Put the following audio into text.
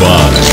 Box.